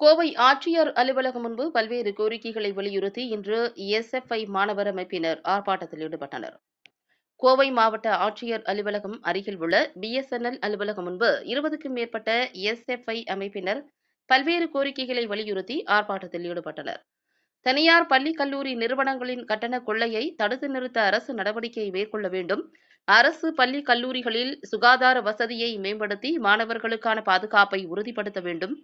கோவை ஆட்சியர் அலுவலகம் முன்பு பல்வேறு கோரிக்கைகளை வலியுறுத்தி இன்று எஸ்எஃப்ஐ மாணவர் அமைப்பினர் ஆர்ப்பாட்டத்தில் ஈடுபட்டனர். கோவை மாவட்ட ஆட்சியர் அலுவலகம் அருகில் உள்ள பிஎஸ்என்எல் அலுவலகம் முன்பு இருபதுக்கும் மேற்பட்ட எஸ்எஃப்ஐ அமைப்பினர் பல்வேறு கோரிக்கைகளை வலியுறுத்தி ஆர்ப்பாட்டத்தில் ஈடுபட்டனர். தனியார் பள்ளி கல்லூரி நிறுவனங்களின் கட்டண கொள்ளையை தடுத்து நிறுத்த அரசு நடவடிக்கை மேற்கொள்ள வேண்டும். அரசு பள்ளி கல்லூரிகளில் சுகாதார வசதியை மேம்படுத்தி மாணவர்களுக்கான பாதுகாப்பை உறுதிப்படுத்த வேண்டும்.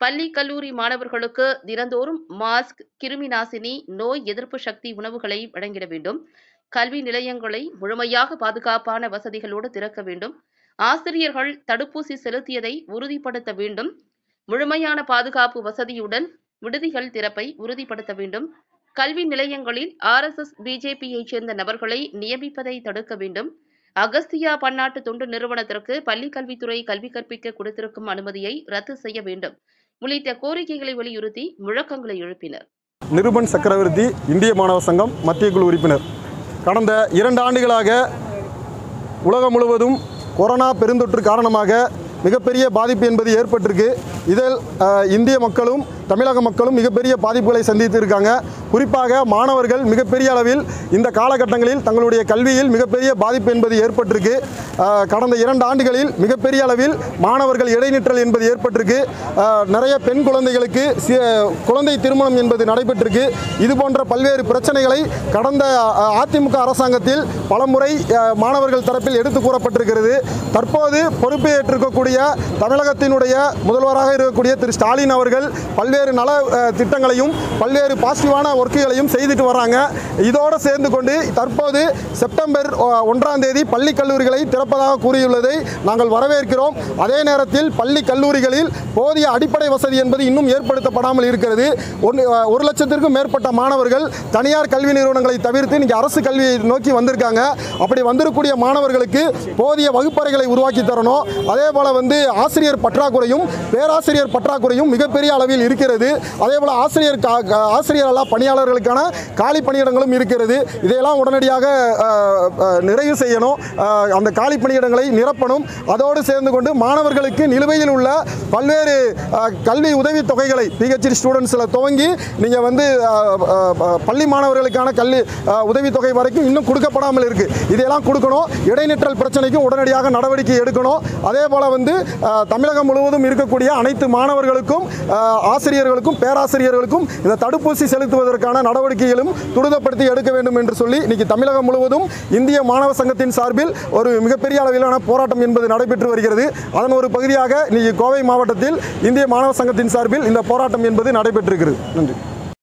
பள்ளி கல்லூரி மாணவர்களுக்கு தினந்தோறும் மாஸ்க் கிருமி நாசினி நோய் எதிர்ப்பு சக்தி உணவுகளை வழங்கிட வேண்டும். கல்வி நிலையங்களை முழுமையாக பாதுகாப்பான வசதிகளோடு திறக்க வேண்டும். ஆசிரியர்கள் தடுப்பூசி செலுத்தியதை உறுதிப்படுத்த வேண்டும். முழுமையான பாதுகாப்பு வசதியுடன் விடுதிகள் திறப்பை உறுதிப்படுத்த வேண்டும். கல்வி நிலையங்களில் ஆர்எஸ்எஸ் பிஜேபியைச் சேர்ந்த நபர்களை நியமிப்பதை தடுக்க வேண்டும். அகஸ்தியா பன்னாட்டு தொண்டு நிறுவனத்திற்கு பள்ளிக்கல்வித்துறை கல்வி கற்பிக்க கொடுத்திருக்கும் அனுமதியை ரத்து செய்ய வேண்டும். உள்ளிட்ட கோரிக்கைகளை வலியுறுத்தி முழக்கங்களை எழுப்பினர். நிருபன் சக்கரவர்த்தி இந்திய மாணவ சங்கம் மத்திய குழு உறுப்பினர். கடந்த இரண்டு ஆண்டுகளாக உலகம் முழுவதும் கொரோனா பெருந்தொற்று காரணமாக மிகப்பெரிய பாதிப்பு என்பது ஏற்பட்டிருக்கு. இதில் இந்திய மக்களும் தமிழக மக்களும் மிகப்பெரிய பாதிப்புகளை சந்தித்து இருக்காங்க குறிப்பாக மாணவர்கள் மிகப்பெரிய அளவில் இந்த காலகட்டங்களில் தங்களுடைய கல்வியில் மிகப்பெரிய பாதிப்பு என்பது ஏற்பட்டிருக்கு. கடந்த இரண்டு ஆண்டுகளில் மிகப்பெரிய அளவில் மாணவர்கள் இடைநிற்றல் என்பது ஏற்பட்டிருக்கு. நிறைய பெண் குழந்தைகளுக்கு குழந்தை திருமணம் என்பது நடைபெற்றிருக்கு. இது போன்ற பல்வேறு பிரச்சனைகளை கடந்த அதிமுக அரசாங்கத்தில் பலமுறை மாணவர்கள் தரப்பில் எடுத்து கூறப்பட்டிருக்கிறது. தற்போது பொறுப்பேற்றிருக்கக்கூடிய தமிழகத்தினுடைய முதல்வராக இருக்கக்கூடிய திரு ஸ்டாலின் அவர்கள் பல்வேறு நல திட்டங்களையும் பல்வேறு பாசிட்டிவான ஒர்க்குகளையும் செய்துட்டு வராங்க. இதோடு சேர்ந்து கொண்டு தற்போது செப்டம்பர் ஒன்றாம் தேதி பள்ளி கல்லூரிகளை திறப்பதாக கூறியுள்ளதை நாங்கள் வரவேற்கிறோம். அதே நேரத்தில் பள்ளி கல்லூரிகளில் போதிய அடிப்படை வசதி என்பது இன்னும் ஏற்படுத்தப்படாமல் இருக்கிறது. ஒரு லட்சத்திற்கும் மேற்பட்ட மாணவர்கள் தனியார் கல்வி நிறுவனங்களை தவிர்த்து இன்றைக்கி அரசு கல்வியை நோக்கி வந்திருக்காங்க. அப்படி வந்திருக்கூடிய மாணவர்களுக்கு போதிய வகுப்பறைகளை உருவாக்கி தரணும். அதே போல வந்து ஆசிரியர் பற்றாக்குறையும் ஆசிரியர் பற்றாக்குறையும் மிகப்பெரிய அளவில் இருக்கிறது. அதே போல் ஆசிரியர் ஆசிரியர் அல்லா பணியாளர்களுக்கான காலி பணியிடங்களும் இருக்கிறது. இதையெல்லாம் உடனடியாக நிறைவு செய்யணும். அந்த காலி பணியிடங்களை நிரப்பணும். அதோடு சேர்ந்து கொண்டு மாணவர்களுக்கு நிலுவையில் உள்ள பல்வேறு கல்வி உதவி தொகைகளை பிஹெச்டி ஸ்டூடெண்ட்ஸில் துவங்கி நீங்கள் வந்து பள்ளி மாணவர்களுக்கான கல்வி உதவித்தொகை வரைக்கும் இன்னும் கொடுக்கப்படாமல் இருக்கு. இதையெல்லாம் கொடுக்கணும். இடைநிற்றல் பிரச்சனைக்கும் உடனடியாக நடவடிக்கை எடுக்கணும். அதே போல வந்து தமிழகம் முழுவதும் இருக்கக்கூடிய அனைத்து மாணவர்களுக்கும் ஆசிரியர்களுக்கும் பேராசிரியர்களுக்கும் இந்த தடுப்பூசி செலுத்துவதற்கான நடவடிக்கைகளும் துரிதப்படுத்தி எடுக்க வேண்டும் என்று சொல்லி இன்னைக்கு தமிழகம் முழுவதும் இந்திய மாணவ சங்கத்தின் சார்பில் ஒரு மிகப்பெரிய அளவிலான போராட்டம் என்பது நடைபெற்று வருகிறது. அதன் ஒரு பகுதியாக இன்னைக்கு கோவை மாவட்டத்தில் இந்திய மாணவ சங்கத்தின் சார்பில் இந்த போராட்டம் என்பது நடைபெற்றிருக்கிறது. நன்றி.